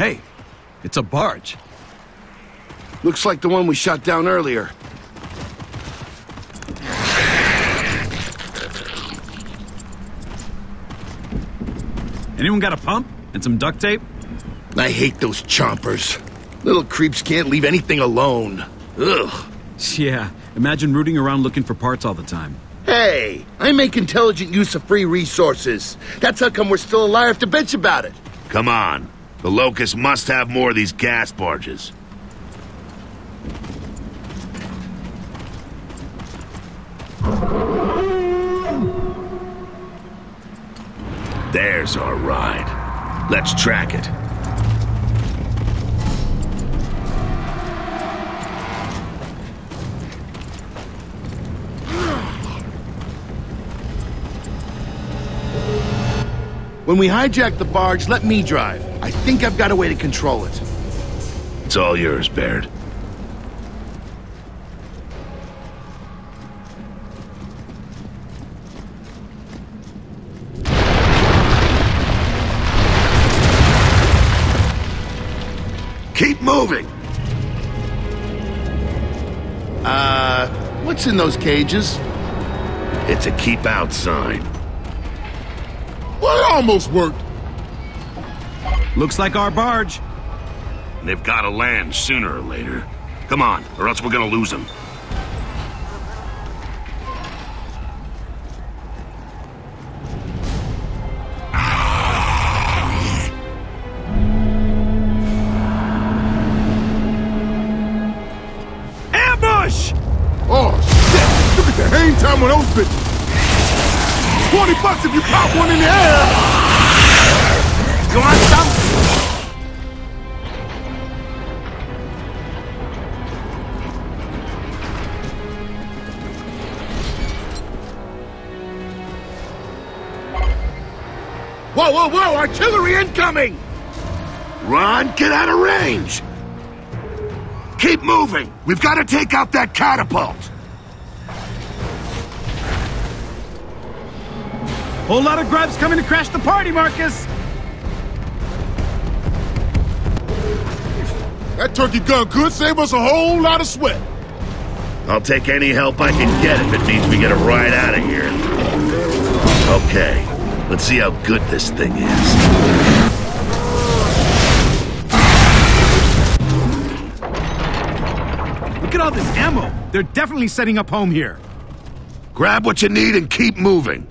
Hey, it's a barge. Looks like the one we shot down earlier. Anyone got a pump and some duct tape? I hate those chompers. Little creeps can't leave anything alone. Ugh. Yeah, imagine rooting around looking for parts all the time. Hey, I make intelligent use of free resources. That's how come we're still alive to bitch about it. Come on. The Locust must have more of these gas barges. There's our ride. Let's track it. When we hijack the barge, let me drive. I think I've got a way to control it. It's all yours, Baird. Keep moving! Uh, what's in those cages? It's a keep out sign. Well, it almost worked. Looks like our barge. They've got to land sooner or later. Come on, or else we're gonna lose them. Ambush! Oh, shit. Look at the hang time on those bitches. 20 bucks if you pop one in the air. You want some? Whoa, whoa, whoa! Artillery incoming! Ron, get out of range! Keep moving! We've got to take out that catapult! Whole lot of grubs coming to crash the party, Marcus! That Troika gun could save us a whole lot of sweat. I'll take any help I can get if it means we get a ride out of here. Okay, let's see how good this thing is. Look at all this ammo. They're definitely setting up home here. Grab what you need and keep moving.